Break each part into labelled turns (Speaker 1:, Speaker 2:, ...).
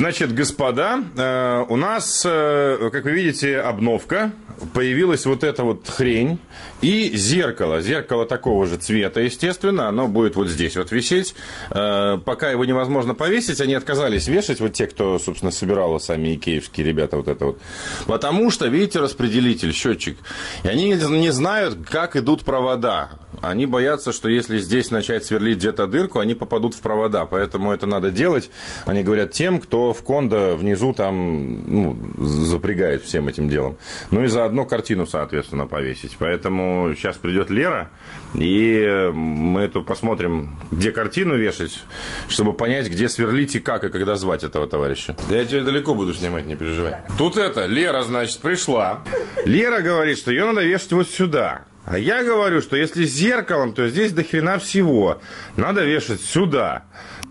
Speaker 1: Значит, господа, э, у нас, э, как вы видите, обновка. Появилась вот эта вот хрень и зеркало. Зеркало такого же цвета, естественно. Оно будет вот здесь вот висеть. Э, пока его невозможно повесить, они отказались вешать, вот те, кто, собственно, собирал сами икеевские ребята вот это вот. Потому что, видите, распределитель, счетчик. И они не знают, как идут провода. Они боятся, что если здесь начать сверлить где-то дырку, они попадут в провода. Поэтому это надо делать. Они говорят тем, кто в кондо внизу там ну, запрягает всем этим делом. Ну и заодно картину, соответственно, повесить. Поэтому сейчас придет Лера, и мы эту посмотрим, где картину вешать, чтобы понять, где сверлить и как, и когда звать этого товарища. Я тебя далеко буду снимать, не переживай. Тут это, Лера, значит, пришла. Лера говорит, что ее надо вешать вот сюда. А я говорю, что если с зеркалом, то здесь до хрена всего. Надо вешать сюда.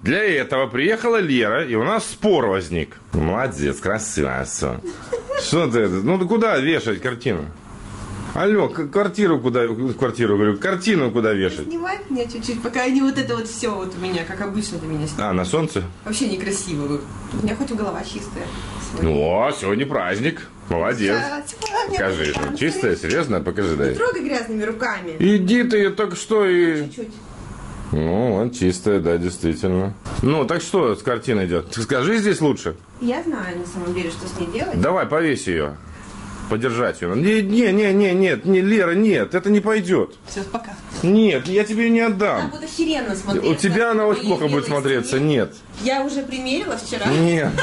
Speaker 1: Для этого приехала Лера, и у нас спор возник. Молодец, красиво все. Что ты? Ну, куда вешать картину? Алло, квартиру куда, квартиру, говорю, картину куда вешать?
Speaker 2: Снимать меня чуть-чуть, пока не вот это вот все вот у меня, как обычно ты меня снимаешь.
Speaker 1: А, на солнце?
Speaker 2: Вообще некрасиво. У меня хоть голова чистая.
Speaker 1: Ну, а сегодня праздник. Молодец. Покажи. Чистая, серьезно? Покажи, дай.
Speaker 2: Не трогай грязными руками.
Speaker 1: Иди ты, я только что и...
Speaker 2: Чуть-чуть.
Speaker 1: Ну, он чистая, да, действительно. Ну, так что с картиной идет? Скажи здесь лучше.
Speaker 2: Я знаю, на самом деле, что с ней делать.
Speaker 1: Давай, повесь ее. Подержать ее. Не, не, не, не, нет, не, Лера, нет, это не пойдет.
Speaker 2: Все, пока.
Speaker 1: Нет, я тебе не
Speaker 2: Она
Speaker 1: отдам.
Speaker 2: будет охеренно смотреться.
Speaker 1: У тебя она очень плохо будет смотреться.
Speaker 2: стене.
Speaker 1: Нет.
Speaker 2: Я уже примерила вчера.
Speaker 1: Нет.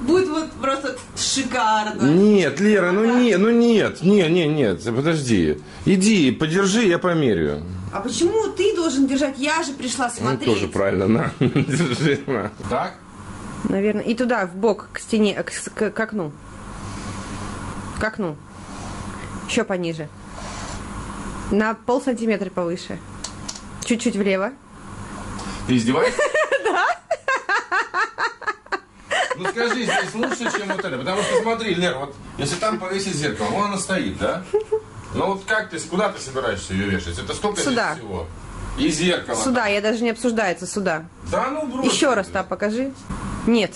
Speaker 2: Будет вот просто шикарно.
Speaker 1: Нет, Лера, ну нет, ну нет, нет, нет, нет, подожди. Иди, подержи, я померяю.
Speaker 2: А почему ты должен держать? Я же пришла
Speaker 1: Ну,
Speaker 2: смотреть.
Speaker 1: тоже правильно, на, держи, на. Так?
Speaker 2: Наверное. И туда, в бок, к стене, к, к- к окну. К окну. Еще пониже. На пол сантиметра повыше. Чуть-чуть влево.
Speaker 1: Ты издеваешься? Да. Ну скажи, здесь лучше, чем вот это. Потому что смотри, Лер, вот если там повесить зеркало, вон оно стоит, да? Ну вот как ты, куда ты собираешься ее вешать? Это столько здесь
Speaker 2: Сюда.
Speaker 1: всего. И зеркало.
Speaker 2: Сюда, я даже не обсуждается, сюда.
Speaker 1: Да ну брось.
Speaker 2: Еще раз, да, покажи. Нет.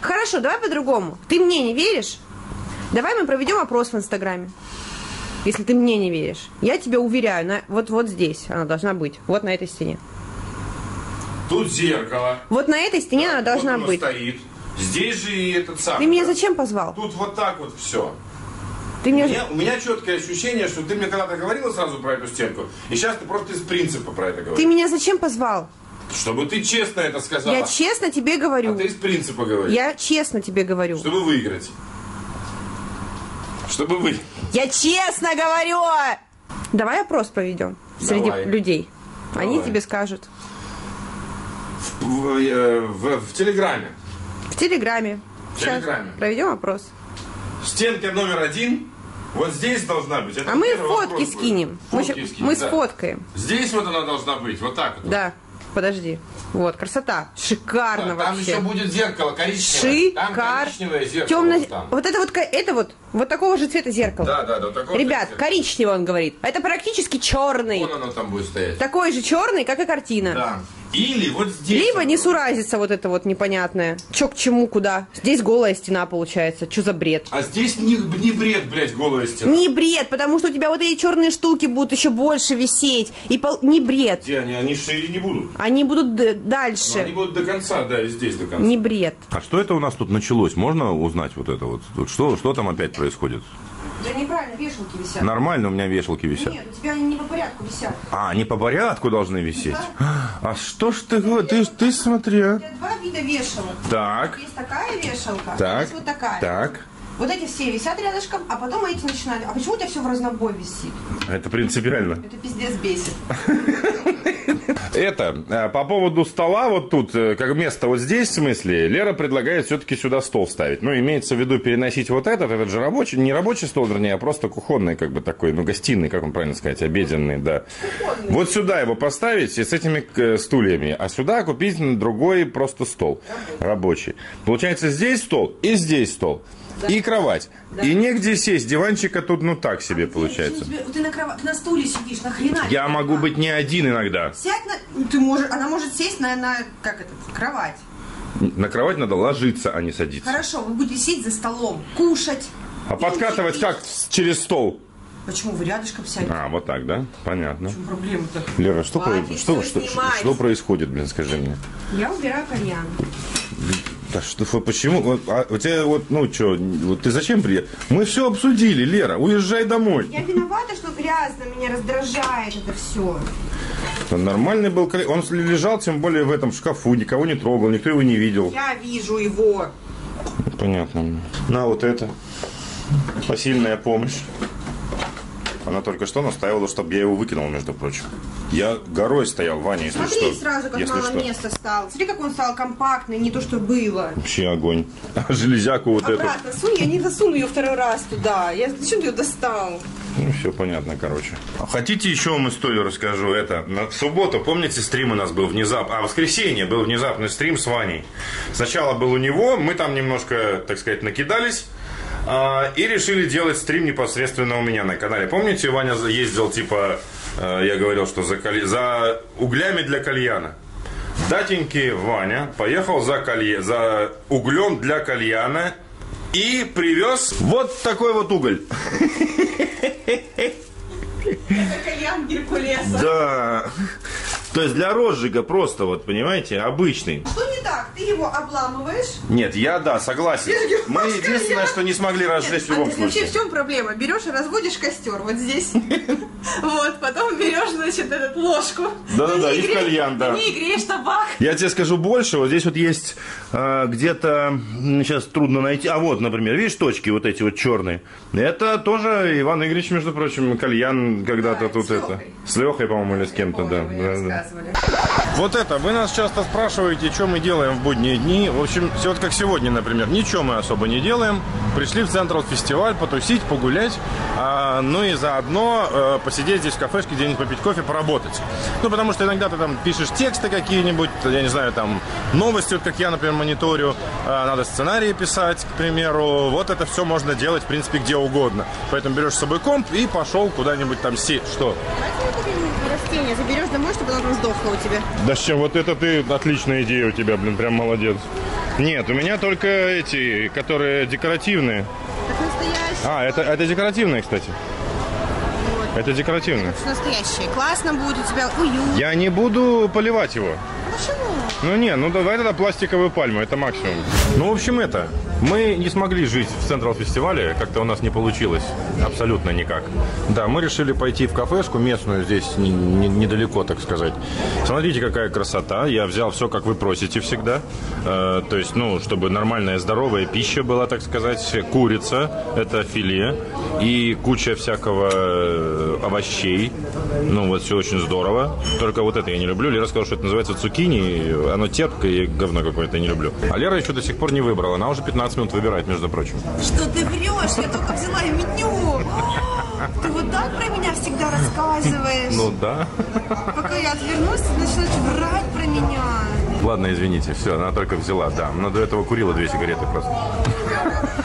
Speaker 2: Хорошо, давай по-другому. Ты мне не веришь? Давай мы проведем опрос в Инстаграме. Если ты мне не веришь. Я тебя уверяю, на, вот, вот здесь она должна быть. Вот на этой стене.
Speaker 1: Тут зеркало.
Speaker 2: Вот на этой стене она должна
Speaker 1: вот
Speaker 2: быть.
Speaker 1: стоит. Здесь же и этот самый.
Speaker 2: Ты меня
Speaker 1: да?
Speaker 2: зачем позвал?
Speaker 1: Тут вот так вот все.
Speaker 2: Ты
Speaker 1: У
Speaker 2: мне...
Speaker 1: меня, у меня четкое ощущение, что ты мне когда-то говорила сразу про эту стенку, и сейчас ты просто из принципа про это
Speaker 2: Ты
Speaker 1: говоришь.
Speaker 2: меня зачем позвал?
Speaker 1: Чтобы ты честно это сказала.
Speaker 2: Я честно тебе
Speaker 1: А
Speaker 2: говорю.
Speaker 1: ты из принципа говоришь.
Speaker 2: Я честно тебе говорю.
Speaker 1: Чтобы выиграть. Чтобы вы.
Speaker 2: Я честно говорю! Давай опрос проведем среди
Speaker 1: Давай.
Speaker 2: людей. Они
Speaker 1: Давай.
Speaker 2: тебе скажут.
Speaker 1: В, э, в- в Телеграме.
Speaker 2: В Телеграме.
Speaker 1: В
Speaker 2: Сейчас
Speaker 1: Телеграме.
Speaker 2: проведем опрос.
Speaker 1: Стенка номер один. Вот здесь должна быть. Это
Speaker 2: А мы фотки скинем. Мы,
Speaker 1: Фотки
Speaker 2: ща-
Speaker 1: скинем,
Speaker 2: мы
Speaker 1: да.
Speaker 2: сфоткаем.
Speaker 1: Здесь вот она должна быть. Вот так вот.
Speaker 2: Да. Подожди. Вот, красота. Шикарно
Speaker 1: Там
Speaker 2: вообще.
Speaker 1: еще будет зеркало коричневое. Там
Speaker 2: Шикар.
Speaker 1: коричневое зеркало.
Speaker 2: Темно...
Speaker 1: вот там.
Speaker 2: Вот это вот, это вот, вот такого же цвета зеркало.
Speaker 1: Да, да, да. такого
Speaker 2: Ребят,
Speaker 1: цвета.
Speaker 2: коричневый он говорит. Это практически черный.
Speaker 1: Вон оно там будет стоять.
Speaker 2: Такой же черный, как и картина.
Speaker 1: Да. Или вот здесь.
Speaker 2: Либо
Speaker 1: вот.
Speaker 2: несуразица вот это вот непонятное. Че к чему, куда. Здесь голая стена получается. Что за бред?
Speaker 1: А здесь не, не бред, блядь, голая стена.
Speaker 2: Не бред, потому что у тебя вот эти черные штуки будут еще больше висеть. И пол... не бред.
Speaker 1: Где они? Они шире не будут.
Speaker 2: Они будут д-
Speaker 1: Но
Speaker 2: дальше.
Speaker 1: они будут до конца, да, и здесь до конца.
Speaker 2: Не бред.
Speaker 1: А что это у нас тут началось? Можно узнать вот это вот? Вот Что, что там опять происходит?
Speaker 2: Да неправильно, вешалки висят.
Speaker 1: Нормально у меня вешалки висят.
Speaker 2: Нет, у тебя они не по порядку висят.
Speaker 1: А, они по порядку должны висеть? А что ж ты говоришь? Ты, ты смотри, а.
Speaker 2: У тебя два вида вешалок.
Speaker 1: Так,
Speaker 2: Есть такая вешалка,
Speaker 1: так,
Speaker 2: есть вот такая.
Speaker 1: так.
Speaker 2: Вот эти все висят рядышком, а потом эти начинают. А почему у тебя все в разнобой висит?
Speaker 1: Это принципиально.
Speaker 2: Это пиздец бесит.
Speaker 1: Это, э, по поводу стола вот тут, э, как место вот здесь, в смысле, Лера предлагает все-таки сюда стол ставить. Ну, имеется в виду переносить вот этот, этот же рабочий, не рабочий стол, вернее, а просто кухонный, как бы такой, ну, гостиный, как он правильно сказать, обеденный, да. Вот сюда его поставить и с этими э, стульями, а сюда купить другой просто стол рабочий. Получается, здесь стол и здесь стол. И кровать. И негде сесть. Диванчика тут, ну, так себе получается.
Speaker 2: Ты на, крова- ты на стуле сидишь, нахрена?
Speaker 1: Я могу быть не один иногда.
Speaker 2: Сядь на... Ты можешь... Она может сесть на, на как это, кровать.
Speaker 1: На кровать надо ложиться, а не садиться.
Speaker 2: Хорошо, вы будете сидеть за столом, кушать.
Speaker 1: А подкатывать как? Через стол?
Speaker 2: Почему вы рядышком сядете?
Speaker 1: А, вот так, да? Понятно.
Speaker 2: В чем проблема-то?
Speaker 1: Лера, что,
Speaker 2: Хватит
Speaker 1: что, что,
Speaker 2: снимать.
Speaker 1: что происходит, блин, скажи мне?
Speaker 2: Я убираю кальян.
Speaker 1: Да что, почему? Вот, а у тебя вот, ну что, вот ты зачем приехал? Мы все обсудили, Лера, уезжай домой.
Speaker 2: Я виновата, что грязно, меня раздражает это все.
Speaker 1: Нормальный был, коллег- он лежал, тем более в этом шкафу, никого не трогал, никто его не видел.
Speaker 2: Я вижу его.
Speaker 1: Понятно. На вот это. Посильная помощь. Она только что настаивала, чтобы я его выкинул, между прочим. Я горой стоял, Ваня, если
Speaker 2: Смотри
Speaker 1: что.
Speaker 2: сразу, как
Speaker 1: если
Speaker 2: мало
Speaker 1: что.
Speaker 2: места стало. Смотри, как он стал компактный, не то, что было.
Speaker 1: Вообще огонь. А железяку вот эту.
Speaker 2: Обратно сунь, я не засуну ее второй раз туда. Я зачем ты ее достал?
Speaker 1: Ну, все понятно, короче. Хотите еще вам историю расскажу? Это, на в субботу, помните, стрим у нас был внезапно, а, в воскресенье был внезапный стрим с Ваней. Сначала был у него, мы там немножко, так сказать, накидались, и решили делать стрим непосредственно у меня на канале. Помните, Ваня ездил, типа, э, я говорил, что за, каль- за углями для кальяна. Датенький Ваня поехал за, калье... за углем для кальяна и привез вот такой вот уголь.
Speaker 2: Кальян Геркулеса.
Speaker 1: Да. То есть для розжига просто, вот, понимаете, обычный.
Speaker 2: Что не так? Ты его обламываешь?
Speaker 1: Нет, я, да, согласен. Мы единственное, что не смогли разжечь в
Speaker 2: А
Speaker 1: любом
Speaker 2: ты вообще
Speaker 1: случае.
Speaker 2: в чем проблема? Берешь и разводишь костер вот здесь. Вот, потом берешь, значит, этот ложку.
Speaker 1: Да-да-да, и в кальян, да.
Speaker 2: Не греешь табак.
Speaker 1: Я тебе скажу больше, вот здесь вот есть э, где-то, сейчас трудно найти, а вот, например, видишь точки вот эти вот черные? Это тоже Иван Игоревич, между прочим, кальян когда-то
Speaker 2: Да,
Speaker 1: тут это. С Лехой, по-моему, или с кем-то, да.
Speaker 2: Рассказывали.
Speaker 1: Вот это, вы нас часто спрашиваете, что мы делаем в будние дни. В общем, все вот как сегодня, например, ничего мы особо не делаем. Пришли в Централ фестиваль потусить, погулять, а, ну и заодно э, посидеть здесь в кафешке, где-нибудь попить кофе, поработать. Ну, потому что иногда ты там пишешь тексты какие-нибудь, я не знаю, там новости, вот как я, например, мониторю, а, надо сценарии писать, к примеру. Вот это все можно делать, в принципе, где угодно. Поэтому берешь с собой комп и пошел куда-нибудь там сесть. Что?
Speaker 2: Растение, заберешь домой, чтобы оно там сдохло у тебя.
Speaker 1: Да чем? Вот это ты, отличная идея у тебя, блин, прям молодец. Нет, у меня только эти, которые декоративные.
Speaker 2: Так настоящее.
Speaker 1: А, это, это декоративные, кстати. Это декоративные.
Speaker 2: Настоящее. Классно будет у тебя уют.
Speaker 1: Я не буду поливать его. Ну не, ну давай тогда пластиковую пальму, это максимум. Ну, в общем, это. Мы не смогли жить в Централ фестивале, как-то у нас не получилось. Абсолютно никак. Да, мы решили пойти в кафешку местную, здесь не- не- недалеко, так сказать. Смотрите, какая красота. Я взял все, как вы просите всегда. Э, то есть, ну, чтобы нормальная, здоровая пища была, так сказать. Курица, это филе. И куча всякого э, овощей. Ну, вот все очень здорово. Только вот это я не люблю. Лера сказала, что это называется цукини. Оно терпкое и говно какое-то я не люблю. А Лера еще до сих пор не выбрала. Она уже 15 минут выбирает, между прочим.
Speaker 2: Что ты врешь? Я только взяла меню. Ты вот так про меня всегда рассказываешь.
Speaker 1: Ну да.
Speaker 2: Пока я отвернусь, ты начинаешь врать про меня.
Speaker 1: Ладно, извините, все, она только взяла, да. Она до этого курила две сигареты просто.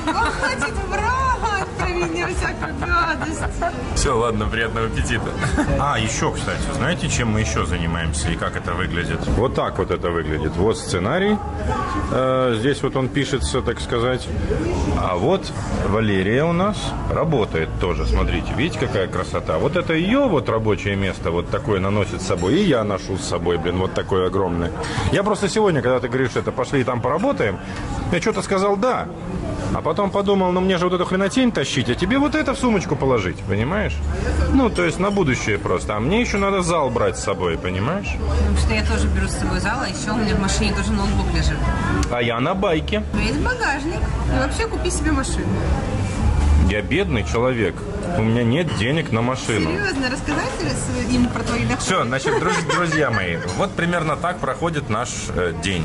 Speaker 2: Хватит врать
Speaker 1: Все, ладно, приятного аппетита. А, еще, кстати, знаете, чем мы еще занимаемся и как это выглядит? Вот так вот это выглядит. Вот сценарий. Э, Здесь вот он пишется, так сказать. А вот Валерия у нас работает тоже. Смотрите, видите, какая красота. Вот это ее вот рабочее место вот такое наносит с собой. И я ношу с собой, блин, вот такое огромное. Я просто сегодня, когда ты говоришь, это пошли там поработаем, я что-то сказал «да». А потом подумал, ну мне же вот эту хренотень тащить, а тебе вот это в сумочку положить, понимаешь? Ну, то есть на будущее просто. А мне еще надо зал брать с собой, понимаешь?
Speaker 3: Потому что я тоже беру с собой зал, а еще у меня в машине тоже ноутбук лежит.
Speaker 1: А я на байке.
Speaker 2: Есть багажник. И вообще купи себе машину.
Speaker 1: Я бедный человек. У меня нет денег на машину.
Speaker 2: Серьезно, рассказать им про твои доходы?
Speaker 1: Все, значит, друз- друзья мои, вот примерно так проходит наш э, день.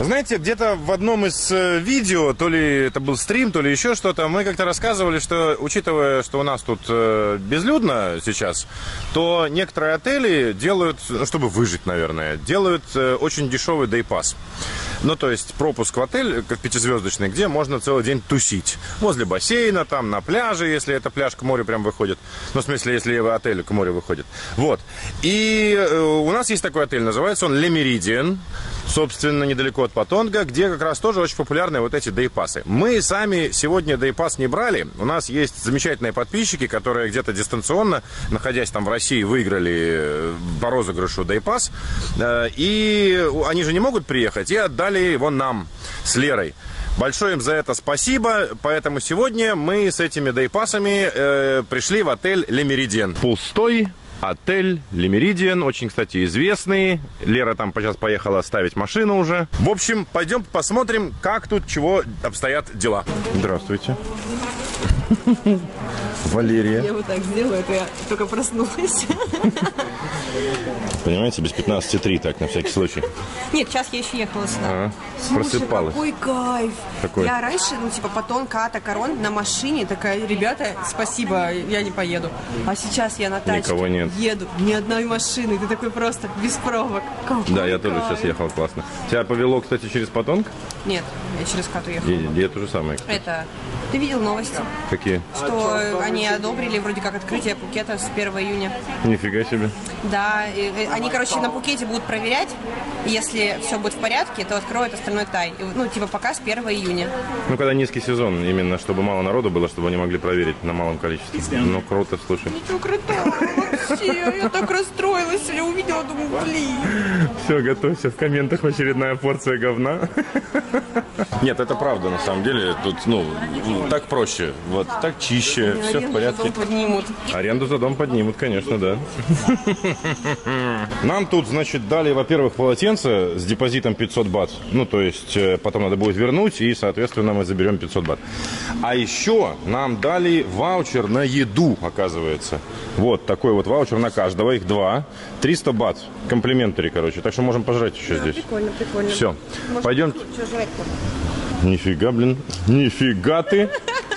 Speaker 1: Знаете, где-то в одном из э, видео, то ли это был стрим, то ли еще что-то, мы как-то рассказывали, что, учитывая, что у нас тут э, безлюдно сейчас, то некоторые отели делают, ну, чтобы выжить, наверное, делают э, очень дешевый дейпас. Ну, то есть пропуск в отель, как пятизвездочный, где можно целый день тусить. Возле бассейна, там, на пляже, если это пляж к морю прям выходит. Ну, в смысле, если отель к морю выходит. Вот. И э, у нас есть такой отель, называется он Meridian собственно, недалеко от Патонга, где как раз тоже очень популярны вот эти дейпасы. Мы сами сегодня дейпас не брали. У нас есть замечательные подписчики, которые где-то дистанционно, находясь там в России, выиграли э, по розыгрышу дейпас. Э, и они же не могут приехать, и отдали его нам с Лерой. Большое им за это спасибо. Поэтому сегодня мы с этими дейпасами э, пришли в отель Лемериден. Пустой Отель Лемеридиан, очень, кстати, известный. Лера там сейчас поехала ставить машину уже. В общем, пойдем посмотрим, как тут чего обстоят дела. Здравствуйте. Валерия.
Speaker 2: Я вот так сделаю, это я только проснулась.
Speaker 1: Понимаете, без 15.3 так, на всякий случай.
Speaker 3: Нет, сейчас я еще ехала сюда.
Speaker 1: А,
Speaker 2: Слушай,
Speaker 1: просыпалась.
Speaker 2: какой кайф.
Speaker 1: Какой?
Speaker 2: Я раньше, ну, типа, потом Ката Корон на машине, такая, ребята, спасибо, я не поеду. А сейчас я на тачке
Speaker 1: Никого нет.
Speaker 2: еду, ни одной машины, ты такой просто без пробок. Какой
Speaker 1: Да, я тоже
Speaker 2: кайф.
Speaker 1: сейчас ехал, классно. Тебя повело, кстати, через Потонг?
Speaker 3: Нет, я через Кату ехала.
Speaker 1: И, и то же самое. кстати.
Speaker 3: Это... Ты видел новости,
Speaker 1: Какие?
Speaker 3: что они одобрили вроде как открытие Пукета с 1 июня?
Speaker 1: Нифига себе.
Speaker 3: Да, и, они, короче, на Пукете будут проверять, если все будет в порядке, то откроют остальной тай. И, Ну, типа пока с 1 июня.
Speaker 1: Ну, когда низкий сезон, именно чтобы мало народу было, чтобы они могли проверить на малом количестве. Ну, круто, слушай.
Speaker 2: Ничего крутого вообще. Я так расстроилась, я увидела, думаю, блин.
Speaker 1: Все, готовься, в комментах очередная порция говна. Нет, это правда, на самом деле. Тут, ну, так проще. Вот, так чище, все в порядке.
Speaker 2: дом поднимут.
Speaker 1: Аренду за дом поднимут, конечно, да. Нам тут, значит, дали, во-первых, полотенце с депозитом 500 бат. Ну, то есть, э, потом надо будет вернуть, и, соответственно, мы заберем 500 бат. А еще нам дали ваучер на еду, оказывается. Вот такой вот ваучер на каждого, их два. 300 бат. Комплиментари, короче. Так что можем пожрать еще здесь.
Speaker 2: Прикольно, прикольно.
Speaker 1: Все. Пойдем. Нифига, блин. Нифига ты.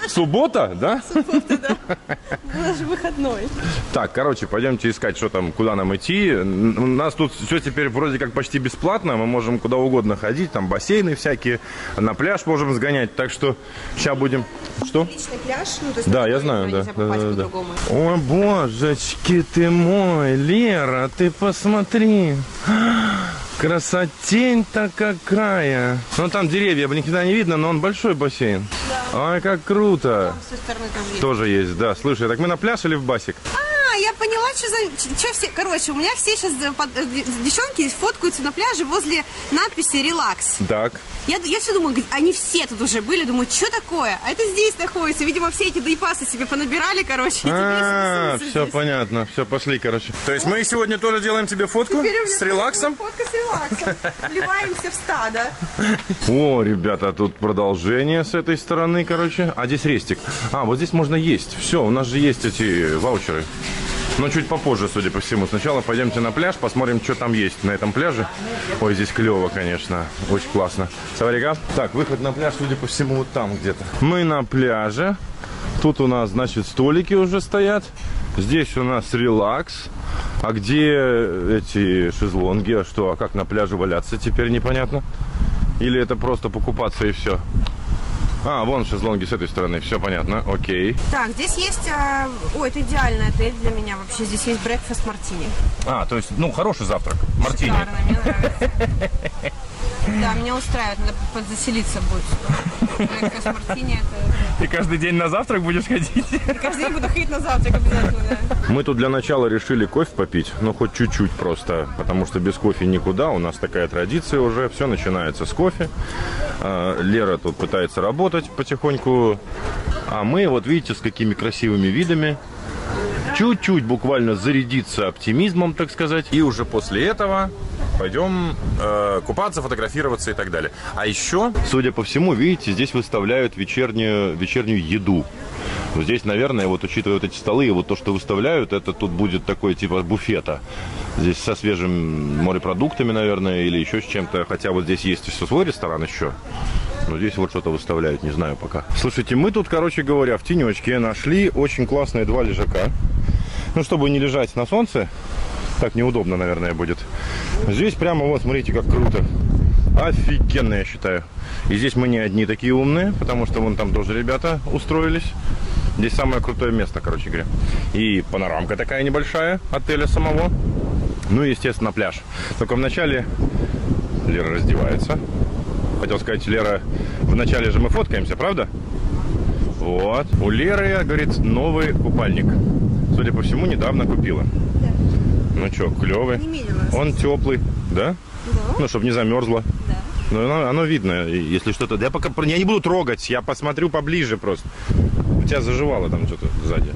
Speaker 1: Суббота, да?
Speaker 2: У же выходной.
Speaker 1: Так, короче, пойдемте искать, что там, куда нам идти. У нас тут все теперь вроде как почти бесплатно. Мы можем куда угодно ходить. Там бассейны всякие. На пляж можем сгонять. Так что сейчас будем... Что?
Speaker 2: Личный пляж, ну, то есть
Speaker 1: Да, я знаю, да. да, да, да. О, божечки ты мой, Лера, ты посмотри. Красотень-то какая. Ну, там деревья никогда не видно, но он большой бассейн. Ой, как круто.
Speaker 3: С той стороны там есть.
Speaker 1: Тоже есть, да. Слушай, так мы на пляж или в басик?
Speaker 2: Поняла, что за... Что все... Короче, у меня все сейчас девчонки фоткаются на пляже возле надписи «Релакс».
Speaker 1: Так.
Speaker 2: Я, я все думаю, они все тут уже были, думаю, что такое? А это здесь находится. Видимо, все эти дейпасы себе понабирали, короче.
Speaker 1: А, все понятно, все, пошли, короче. То есть мы сегодня тоже делаем тебе фотку с релаксом?
Speaker 2: Фотка с релаксом. Вливаемся в стадо.
Speaker 1: О, ребята, тут продолжение с этой стороны, короче. А здесь рестик. А, вот здесь можно есть. Все, у нас же есть эти ваучеры. Но чуть попозже, судя по всему. Сначала пойдемте на пляж, посмотрим, что там есть на этом пляже. Ой, здесь клево, конечно. Очень классно. Саварика? Так, выход на пляж, судя по всему, вот там где-то. Мы на пляже. Тут у нас, значит, столики уже стоят. Здесь у нас релакс. А где эти шезлонги? А что, а как на пляже валяться теперь непонятно? Или это просто покупаться и все? А, вон шезлонги с этой стороны, все понятно, окей.
Speaker 2: Так, здесь есть... а, Ой, это идеальный отель для меня вообще. Здесь есть брекфаст мартини.
Speaker 1: А, то есть, ну, хороший завтрак, мартини.
Speaker 2: Шикарно, мне нравится. Да, меня устраивает, надо подзаселиться будет.
Speaker 1: Ты каждый день на завтрак будешь ходить?
Speaker 2: Я каждый день буду ходить на завтрак обязательно, да.
Speaker 1: Мы тут для начала решили кофе попить, ну, хоть чуть-чуть просто, потому что без кофе никуда, у нас такая традиция уже, все начинается с кофе. А, Лера тут пытается работать потихоньку, а мы, вот видите, с какими красивыми видами. Чуть-чуть буквально зарядиться оптимизмом, так сказать. И уже после этого пойдем э, купаться, фотографироваться и так далее. А еще, судя по всему, видите, здесь выставляют вечернюю, вечернюю еду. Здесь, наверное, вот учитывая вот эти столы и вот то, что выставляют, это тут будет такой типа буфета. Здесь со свежими морепродуктами, наверное, или еще с чем-то. Хотя вот здесь есть все свой ресторан еще. Но здесь вот что-то выставляют, не знаю пока. Слушайте, мы тут, короче говоря, в тенечке нашли очень классные два лежака. Ну, чтобы не лежать на солнце, так неудобно, наверное, будет. Здесь прямо вот, смотрите, как круто. Офигенно, я считаю. И здесь мы не одни такие умные, потому что вон там тоже ребята устроились. Здесь самое крутое место, короче говоря. И панорамка такая небольшая отеля самого. Ну и, естественно, пляж. Только вначале Лера раздевается. Хотел сказать, Лера, вначале же мы фоткаемся, правда? Вот. У Леры, говорит, новый купальник. Судя по всему, недавно купила. Ну что, клевый.
Speaker 3: Не мерила.
Speaker 1: Он теплый, да?
Speaker 3: Да.
Speaker 1: Ну, чтобы не замерзло.
Speaker 3: Да.
Speaker 1: Ну, оно, оно видно, если что-то. Я пока я не буду трогать, я посмотрю поближе просто. У тебя заживало там что-то сзади.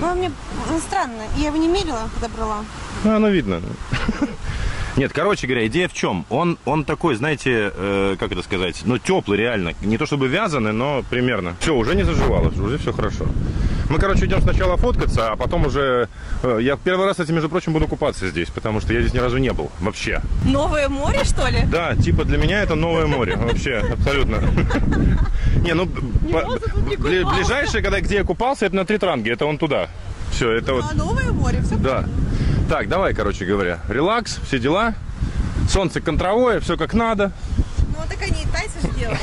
Speaker 3: Ну, мне ну, странно. Я его не мерила, когда брала.
Speaker 1: Ну, оно видно. Нет, короче говоря, идея в чем? Он, он такой, знаете, э, как это сказать, ну, теплый реально. Не то чтобы вязаный, но примерно. Все, уже не заживало, уже все хорошо. Мы, короче, идем сначала фоткаться, а потом уже... э, я первый раз, кстати, между прочим, буду купаться здесь, потому что я здесь ни разу не был вообще.
Speaker 3: Новое море, что ли?
Speaker 1: Да, типа для меня это новое море. Вообще, абсолютно. Не, ну, ближайшее, когда, где я купался, это на Тритранге, это он туда. Все, это вот...
Speaker 3: Новое море, все
Speaker 1: Да. Так, давай, короче говоря, релакс, все дела. Солнце контровое, все как надо.
Speaker 3: Ну, так они и танцы же делают.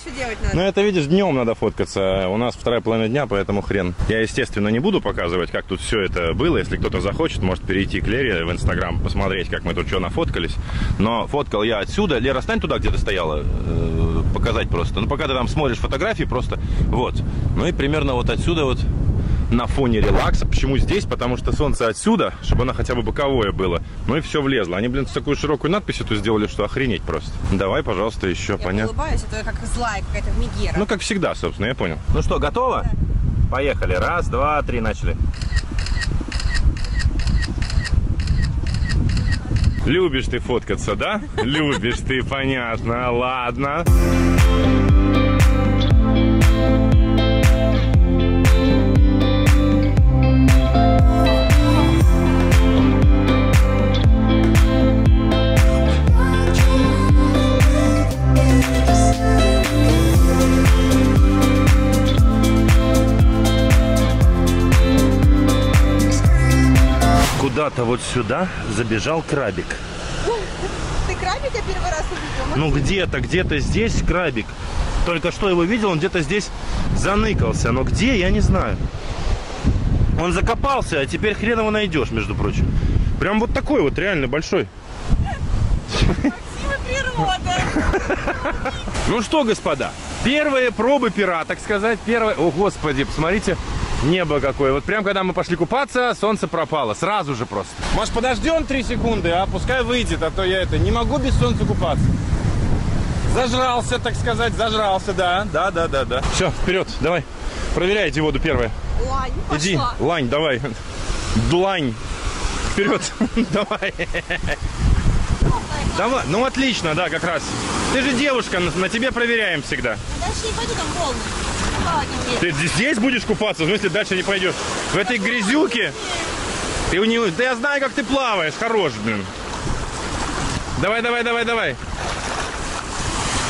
Speaker 3: Что делать надо.
Speaker 1: это, видишь, днем надо фоткаться. У нас вторая половина дня, поэтому хрен. Я, естественно, не буду показывать, как тут все это было. Если кто-то захочет, может перейти к Лере в Инстаграм, посмотреть, как мы тут что нафоткались. Но фоткал я отсюда. Лера, стань туда, где ты стояла, э, показать просто. Ну, пока ты там смотришь фотографии, просто вот. Ну и примерно вот отсюда вот на фоне релакса. Почему здесь? Потому что солнце отсюда, чтобы оно хотя бы боковое было. Ну и все влезло. Они, блин, такую широкую надпись эту сделали, что охренеть просто. Давай, пожалуйста, еще,
Speaker 3: Я
Speaker 1: понятно.
Speaker 3: улыбаюсь, это как злая какая-то мигера.
Speaker 1: Ну, как всегда, собственно, я понял. Ну что, готово? Поехали. Раз, два, три, начали. Любишь ты фоткаться, да? Любишь ты, понятно. Ладно. Куда-то вот сюда забежал крабик.
Speaker 3: Ты крабика первый раз увидел?
Speaker 1: Ну где-то, где-то здесь крабик. Только что его видел, он где-то здесь заныкался. Но где, я не знаю. Он закопался, а теперь хрен его найдешь, между прочим. Прям вот такой вот, реально большой. Ну что, господа, первые пробы пера, так сказать, первые... О, господи, посмотрите, небо какое. Вот прям когда мы пошли купаться, солнце пропало, сразу же просто. Может, подождем 3 секунды, а пускай выйдет, а то я это не могу без солнца купаться. Зажрался, так сказать, зажрался, да, да, да, да, да. Все, вперед, давай, проверяйте воду первая.
Speaker 3: Лань,
Speaker 1: Иди,
Speaker 3: пошла.
Speaker 1: лань, давай. Длань. Вперед. Давай. Давай. Ну отлично, да, как раз. Ты же девушка, на, на тебе проверяем всегда.
Speaker 3: Дальше не пойду, там волны.
Speaker 1: Ты здесь будешь купаться, в смысле дальше не пойдешь. В этой грязюке. Ты у него. Да я знаю, как ты плаваешь. Хорош, блин. Давай, давай, давай, давай.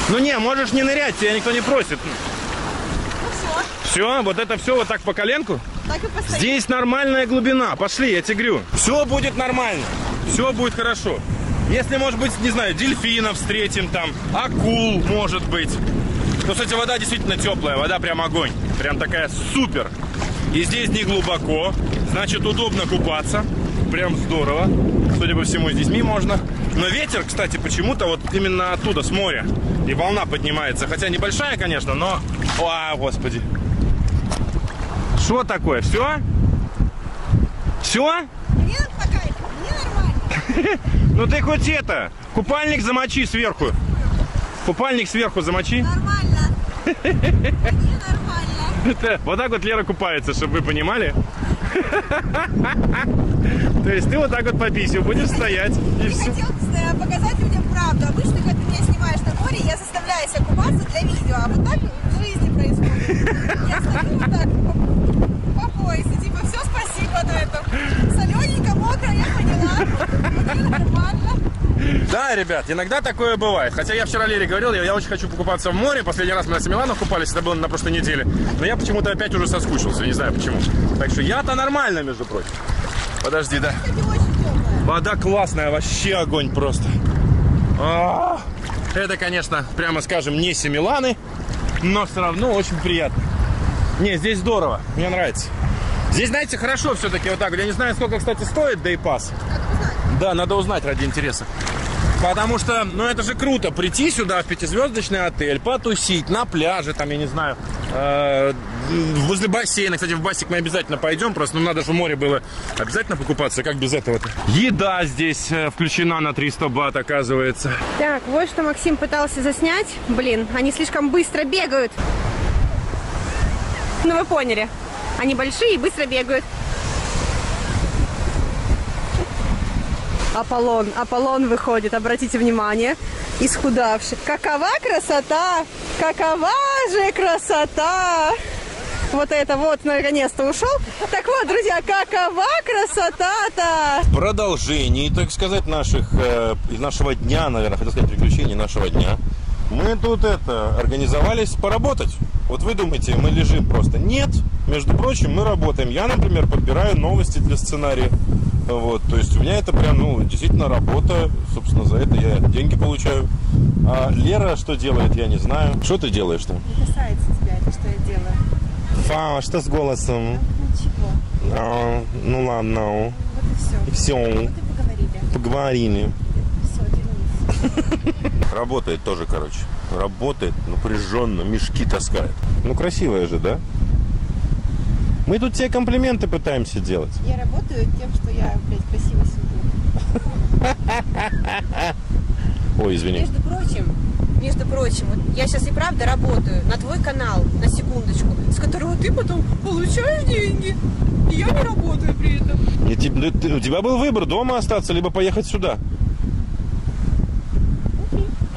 Speaker 1: Ну не, можешь не нырять, тебя никто не просит.
Speaker 3: Ну все,
Speaker 1: Все, вот это все вот так по коленку.
Speaker 3: так и постоим.
Speaker 1: Здесь нормальная глубина. Пошли, я тебе говорю. Все будет нормально. Все будет хорошо. Если, может быть, не знаю, дельфинов встретим там, акул, может быть. Ну, кстати, вода действительно теплая, вода прям огонь. Прям такая супер. И здесь не глубоко, значит, удобно купаться. Прям здорово. Судя по всему, с детьми можно. Но ветер, кстати, почему-то вот именно оттуда, с моря. И волна поднимается. Хотя небольшая, конечно, но... О, господи. Что такое? Все? Все?
Speaker 3: Нормально.
Speaker 1: Ну ты хоть это, купальник замочи сверху. Купальник сверху замочи.
Speaker 3: Нормально. Нормально.
Speaker 1: Вот так вот Лера купается, чтобы вы понимали. То есть ты вот так вот по писью будешь стоять и
Speaker 3: Я
Speaker 1: все.
Speaker 3: хотел э, показать людям правду. Обычно, когда ты меня снимаешь на море, я заставляю себя купаться для видео, а вот так в жизни происходит. Я стою вот так по, по пояс, и типа, все, спасибо на этом. Солененько, мокро, я поняла. Нормально.
Speaker 1: Да, ребят, иногда такое бывает. Хотя я вчера Лере говорил, я, я очень хочу покупаться в море. Последний раз мы на Семиланах купались, это было на прошлой неделе. Но я почему-то опять уже соскучился, не знаю почему. Так что я-то нормально, между прочим. Подожди, да. Вода классная, вообще огонь просто. А, Это, конечно, прямо скажем, не Семиланы, но все равно очень приятно. Не, здесь здорово, мне нравится. Здесь, знаете, хорошо все-таки вот так. Я не знаю, сколько, кстати, стоит Pass. Да, надо узнать ради интереса. Потому что, ну это же круто, прийти сюда в пятизвездочный отель, потусить на пляже, там, я не знаю, э, возле бассейна. Кстати, в басик мы обязательно пойдем, просто ну, надо же в море было обязательно покупаться, как без этого-то. Еда здесь э, включена на 300 бат, оказывается.
Speaker 2: Так, вот что Максим пытался заснять. Блин, они слишком быстро бегают. Ну вы поняли. Они большие и быстро бегают. Аполлон, Аполлон выходит, обратите внимание, исхудавший. Какова красота! Какова же красота! Вот это вот наконец-то ушел. Так вот, друзья, какова красота-то!
Speaker 1: В продолжении, так сказать, наших, э, нашего дня, наверное, хотел сказать, приключений нашего дня, мы тут это, организовались поработать. Вот вы думаете, мы лежим просто. Нет, между прочим, мы работаем. Я, например, подбираю новости для сценария. Вот, то есть у меня это прям, ну, действительно работа. Собственно, за это я деньги получаю. А Лера что делает, я не знаю. Что ты делаешь там?
Speaker 3: Не касается тебя это, что я делаю.
Speaker 1: Фа, что с голосом?
Speaker 3: Ничего.
Speaker 1: А, ну ладно,
Speaker 3: Вот и все.
Speaker 1: все,
Speaker 3: Вот и поговорили.
Speaker 1: поговорили. Работает тоже, короче. Работает напряженно, мешки таскает. Ну, красивая же, да? Мы тут тебе комплименты пытаемся делать.
Speaker 3: Я работаю тем, что я, блядь, красиво сижу.
Speaker 1: Ой, извини.
Speaker 2: Между прочим, между прочим, вот я сейчас и правда работаю на твой канал, на секундочку, с которого ты потом получаешь деньги. И я не работаю при этом.
Speaker 1: И ну, ты- у тебя был выбор дома остаться, либо поехать сюда.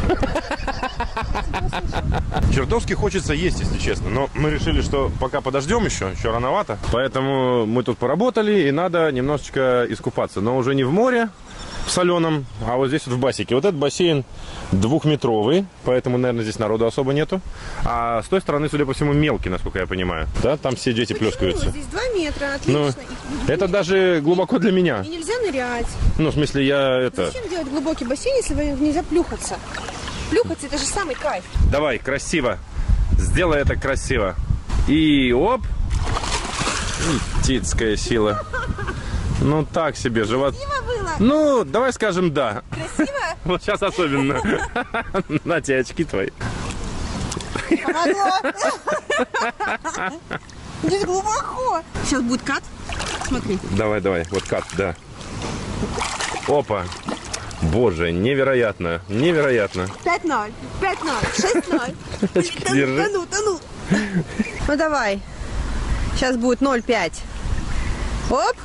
Speaker 1: Чертовски хочется есть, если честно. Но мы решили, что пока подождем еще, еще рановато. Поэтому мы тут поработали, и надо немножечко искупаться. Но уже не в море, в соленом, а вот здесь вот в басике. Вот этот бассейн двухметровый, поэтому, наверное, здесь народу особо нету. А с той стороны, судя по всему, мелкий, насколько я понимаю. Да, там все дети плескаются.
Speaker 2: Здесь 2 метра,
Speaker 1: Ну,
Speaker 2: отлично. И-
Speaker 1: это даже глубоко для меня.
Speaker 2: И нельзя нырять.
Speaker 1: Ну, в смысле, я это...
Speaker 2: Зачем делать глубокий бассейн, если нельзя плюхаться? Плюхаться это же самый кайф.
Speaker 1: Давай, красиво. Сделай это красиво. И оп. Птицкая сила. Ну, так себе, живот.
Speaker 3: Красиво было?
Speaker 1: Ну, давай скажем да.
Speaker 3: Красиво?
Speaker 1: Вот сейчас особенно. На тебе очки твои.
Speaker 3: Помогло. Здесь глубоко.
Speaker 2: Сейчас будет кат. Смотри.
Speaker 1: Давай, давай, вот кат, да. Опа. Боже, невероятно, невероятно.
Speaker 3: 5-0, 5-0, 6-0. Тону,
Speaker 1: Держи.
Speaker 3: тону, тону.
Speaker 2: Ну давай. Сейчас будет 0,5. Оп.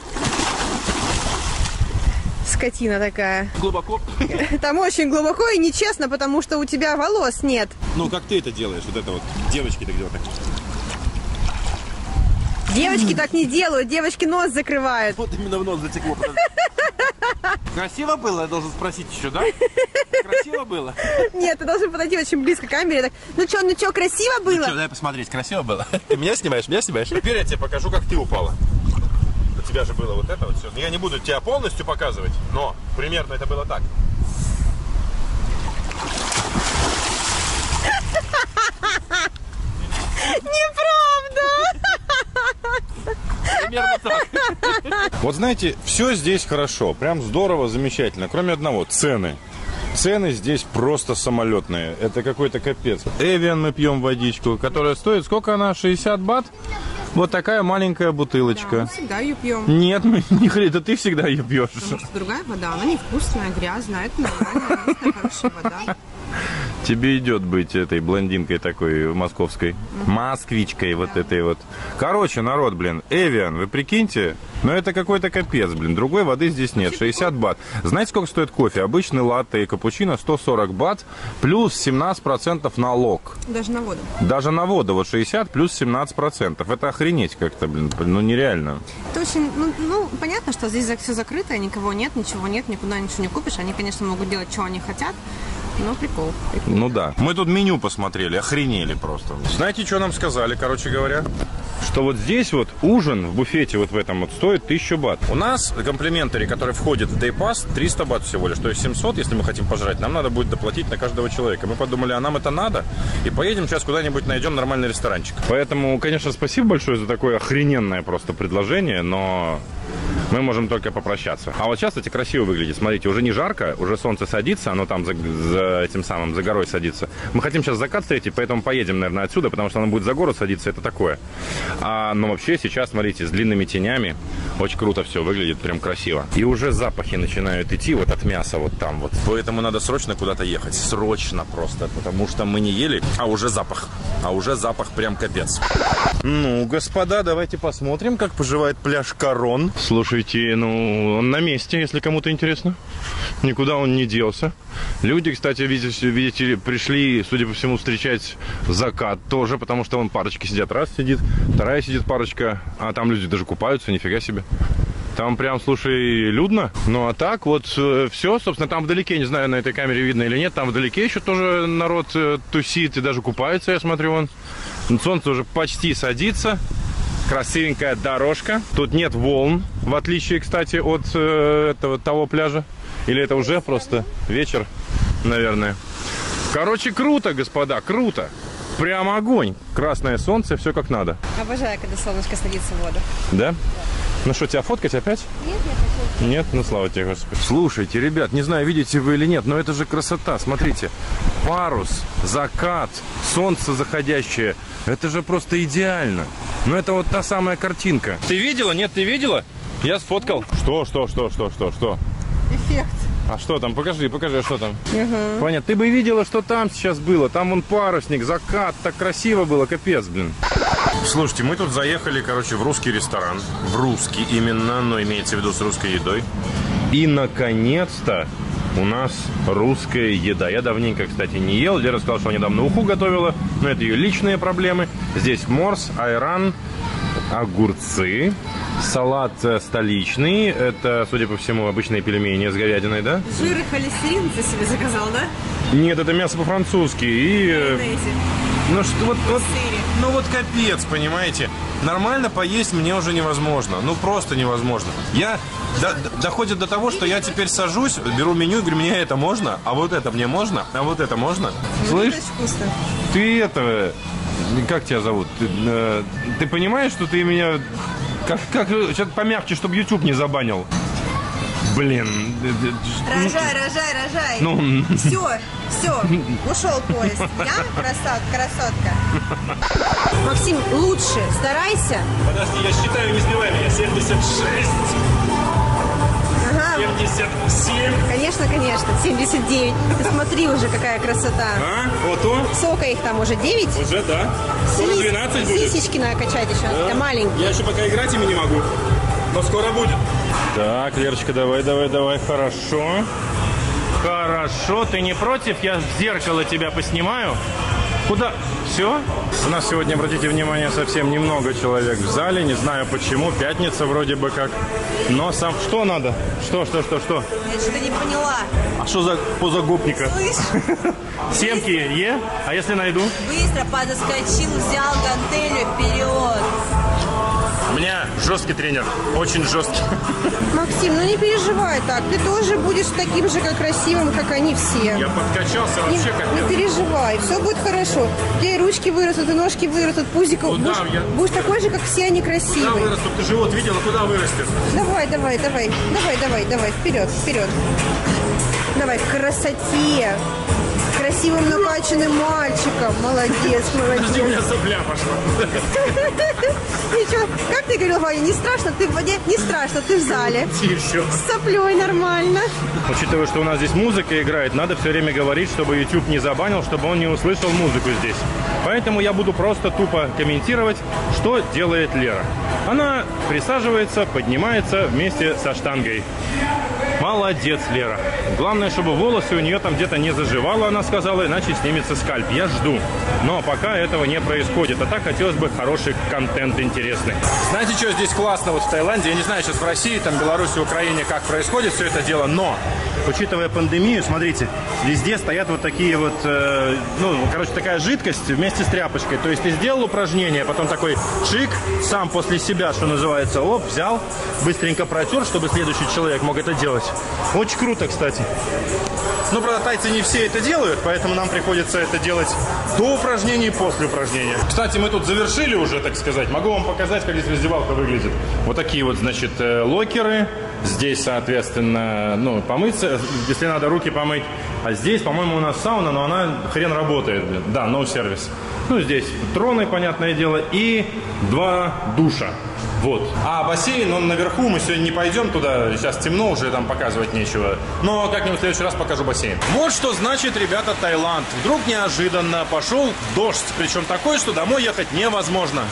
Speaker 2: Скотина такая.
Speaker 1: Глубоко.
Speaker 2: Там очень глубоко и нечестно, потому что у тебя волос нет.
Speaker 1: Ну, как ты это делаешь? Вот это вот. Девочки так делают.
Speaker 2: Девочки так не делают, девочки нос закрывают.
Speaker 1: Вот именно в нос затекло. Красиво было, я должен спросить еще, да? Красиво было?
Speaker 2: Нет, ты должен подойти очень близко к камере. Так, ну что, ну что, красиво было?
Speaker 1: дай посмотреть, красиво было. Ты меня снимаешь, меня снимаешь. Теперь я тебе покажу, как ты упала. У тебя же было вот это вот все. Я не буду тебя полностью показывать, но примерно это было так.
Speaker 2: Неправда!
Speaker 1: Примерно так. Вот знаете, все здесь хорошо, прям здорово, замечательно, кроме одного, цены. Цены здесь просто самолетные. Это какой-то капец. Эвиан мы пьем водичку, которая стоит, сколько она? 60 бат? Вот такая маленькая бутылочка.
Speaker 2: всегда ее пьем.
Speaker 1: Нет, мы не хрен, это ты всегда ее пьешь.
Speaker 2: Другая вода, она невкусная, грязная. Это нормально, хорошая вода.
Speaker 1: Тебе идет быть этой блондинкой такой московской. Москвичкой вот этой вот. Короче, народ, блин, Эвиан, вы прикиньте, но это какой-то капец, блин. Другой воды здесь нет, 60 бат. Знаете, сколько стоит кофе? Обычный латте и капучино 140 бат, плюс 17% налог.
Speaker 2: Даже на воду.
Speaker 1: Даже на воду вот 60 плюс 17%. Это охренеть как-то, блин, ну нереально.
Speaker 2: Это очень, ну, ну, понятно, что здесь все закрыто, никого нет, ничего нет, никуда ничего не купишь. Они, конечно, могут делать, что они хотят, но прикол. прикол.
Speaker 1: Ну да. Мы тут меню посмотрели, охренели просто. Знаете, что нам сказали, короче говоря? то вот здесь вот ужин в буфете вот в этом вот стоит 1000 бат. У нас комплиментари, который входит в Day Pass, 300 бат всего лишь. То есть 700, если мы хотим пожрать, нам надо будет доплатить на каждого человека. Мы подумали, а нам это надо? И поедем сейчас куда-нибудь найдем нормальный ресторанчик. Поэтому, конечно, спасибо большое за такое охрененное просто предложение, но мы можем только попрощаться. А вот сейчас, кстати, красиво выглядит. Смотрите, уже не жарко, уже солнце садится, оно там за, за этим самым, за горой садится. Мы хотим сейчас закат встретить, поэтому поедем, наверное, отсюда, потому что оно будет за гору садиться, это такое. А, но вообще сейчас, смотрите, с длинными тенями, очень круто все выглядит, прям красиво. И уже запахи начинают идти вот от мяса вот там вот. Поэтому надо срочно куда-то ехать. Срочно просто, потому что мы не ели, а уже запах. А уже запах прям капец. Ну, господа, давайте посмотрим, как поживает пляж Корон. Слушайте, ну, он на месте, если кому-то интересно. Никуда он не делся. Люди, кстати, видите, видите ли, пришли, судя по всему, встречать закат тоже, потому что вон парочки сидят. Раз сидит, вторая сидит парочка, а там люди даже купаются, нифига себе. Там прям, слушай, людно. Ну, а так вот э, все, собственно, там вдалеке, не знаю, на этой камере видно или нет, там вдалеке еще тоже народ э, тусит и даже купается, я смотрю, вон. Солнце уже почти садится. Красивенькая дорожка. Тут нет волн, в отличие, кстати, от э, этого того пляжа. Или это уже просто вечер, наверное. Короче, круто, господа, круто. Прям огонь. Красное солнце, все как надо.
Speaker 2: Обожаю, когда солнышко садится в воду.
Speaker 1: Да? Ну что, тебя фоткать опять?
Speaker 2: Нет, я хочу.
Speaker 1: Нет, ну слава тебе, Господи. Слушайте, ребят, не знаю, видите вы или нет, но это же красота. Смотрите, парус, закат, солнце заходящее. Это же просто идеально. Ну это вот та самая картинка. Ты видела? Нет, ты видела? Я сфоткал. Что, что, что, что, что, что?
Speaker 2: Эффект.
Speaker 1: А что там? Покажи, покажи, что там. Понятно. Ты бы видела, что там сейчас было. Там вон парусник, закат. Так красиво было, капец, блин. Слушайте, мы тут заехали, короче, в русский ресторан. В русский именно, но имеется в виду с русской едой. И, наконец-то, у нас русская еда. Я давненько, кстати, не ел. Лера сказала, что недавно уху готовила, но это ее личные проблемы. Здесь морс, айран, огурцы, салат э, столичный. Это, судя по всему, обычные пельмени с говядиной, да?
Speaker 2: Жир и холестерин ты себе заказал, да?
Speaker 1: Нет, это мясо по-французски. И... э,
Speaker 2: Майонезе.
Speaker 1: Ну что, вот, вот, ну вот капец, понимаете? Нормально поесть мне уже невозможно. Ну просто невозможно. Я до- до- доходит до того, что я теперь сажусь, беру меню и говорю, мне это можно, а вот это мне можно, а вот это можно. Слышь,
Speaker 2: очень вкусно.
Speaker 1: ты это, как тебя зовут? Ты, э, ты понимаешь, что ты меня, как, как, сейчас помягче, чтобы YouTube не забанил. Блин.
Speaker 3: Рожай, рожай, рожай.
Speaker 1: Ну,
Speaker 3: Все, все, ушел поезд. Я красотка, красотка.
Speaker 2: Максим, лучше старайся.
Speaker 4: Подожди, я считаю, не сбивай меня. 76,
Speaker 2: Ага,
Speaker 4: 77.
Speaker 2: конечно, конечно, 79. Ты смотри уже, какая красота.
Speaker 4: А, фото?
Speaker 2: Сколько их там уже? 9?
Speaker 4: Уже, да. Скоро
Speaker 2: Сис-
Speaker 4: 12 будет.
Speaker 2: Сисечки накачать еще. Это маленькие.
Speaker 4: Я еще пока играть ими не могу. Но скоро будет.
Speaker 1: Так, Лерочка, давай, давай, давай, хорошо. Хорошо, ты не против? Я в зеркало тебя поснимаю. Куда? Все? У нас сегодня, обратите внимание, совсем немного человек в зале. Не знаю почему. Пятница вроде бы как. Но сам... Что надо? Что, что, что, что?
Speaker 3: Я что-то не поняла.
Speaker 1: А что за поза гопника?
Speaker 3: Слышь,
Speaker 1: Семки Е? А если найду?
Speaker 3: быстро подоскочил, взял гантелью вперед.
Speaker 1: У меня жесткий тренер. Очень жесткий.
Speaker 2: Максим, ну не переживай так. Ты тоже будешь таким же, как красивым, как они все.
Speaker 1: Я подкачался
Speaker 2: Не,
Speaker 1: вообще как
Speaker 2: не переживай, все будет хорошо. У тебя и ручки вырастут, и ножки вырастут, пузико.
Speaker 1: Ну да,
Speaker 2: будешь,
Speaker 1: я-
Speaker 2: будешь такой же, как все они
Speaker 1: Куда
Speaker 2: красивые.
Speaker 1: вырастут? Ты живот видела? Куда вырастет?
Speaker 2: Давай, давай, давай, давай, давай, давай, вперед, вперед. Давай, к красоте. Красивым накачанным мальчиком. Молодец,
Speaker 1: У
Speaker 2: молодец.
Speaker 1: меня сопля пошла.
Speaker 2: Ничего, как ты говорил, Ваня, не страшно, ты в воде? Не страшно, ты в зале.
Speaker 1: Все.
Speaker 2: С соплей нормально.
Speaker 1: Учитывая, что у нас здесь музыка играет, надо все время говорить, чтобы YouTube не забанил, чтобы он не услышал музыку здесь. Поэтому я буду просто тупо комментировать, что делает Лера. Она присаживается, поднимается вместе со штангой. Молодец, Лера. Главное, чтобы волосы у нее там где-то не заживало, она сказала, иначе снимется скальп. Я жду. Но пока этого не происходит. А так хотелось бы хороший контент интересный. Знаете, что здесь классно вот в Таиланде? Я не знаю, сейчас в России, там, Беларуси, Украине, как происходит все это дело, но
Speaker 5: Учитывая пандемию, смотрите, везде стоят вот такие вот, э, ну, короче, такая жидкость вместе с тряпочкой. То есть ты сделал упражнение, потом такой чик, сам после себя, что называется, оп, взял, быстренько протер, чтобы следующий человек мог это делать. Очень круто, кстати. Ну, правда, тайцы не все это делают, поэтому нам приходится это делать до упражнений и после упражнения.
Speaker 1: Кстати, мы тут завершили уже, так сказать. Могу вам показать, как здесь раздевалка выглядит. Вот такие вот, значит, э, локеры. Здесь, соответственно, ну, помыться, если надо руки помыть. А здесь, по-моему, у нас сауна, но она хрен работает. блин. Да, no сервис. Ну, здесь троны, понятное дело, и два душа. Вот. А бассейн, он наверху, мы сегодня не пойдем туда, сейчас темно, уже там показывать нечего. Но как-нибудь в следующий раз покажу бассейн. Вот что значит, ребята, Таиланд. Вдруг неожиданно пошел дождь, причем такой, что домой ехать невозможно.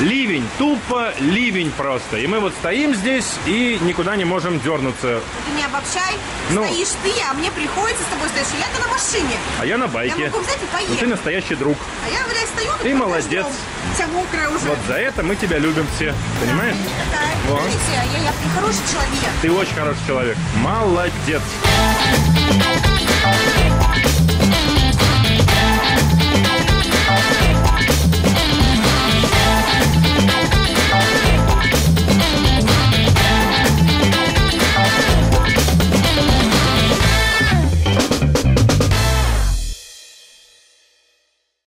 Speaker 1: Ливень, тупо ливень просто. И мы вот стоим здесь и никуда не можем дернуться.
Speaker 3: Ты не обобщай.
Speaker 1: Ну.
Speaker 3: Стоишь ты, а мне приходится с тобой стоишь. Я-то на машине.
Speaker 1: А я на байке.
Speaker 3: Я могу взять и
Speaker 1: Ну, ты
Speaker 3: поехать.
Speaker 1: настоящий друг.
Speaker 3: А я, блядь, стою
Speaker 1: Ты молодец.
Speaker 3: Вся мокрая уже.
Speaker 1: Вот за это мы тебя любим все. Понимаешь?
Speaker 3: Такая.
Speaker 1: Вот.
Speaker 3: Видите, я, я хороший человек.
Speaker 1: Ты очень хороший человек. Молодец.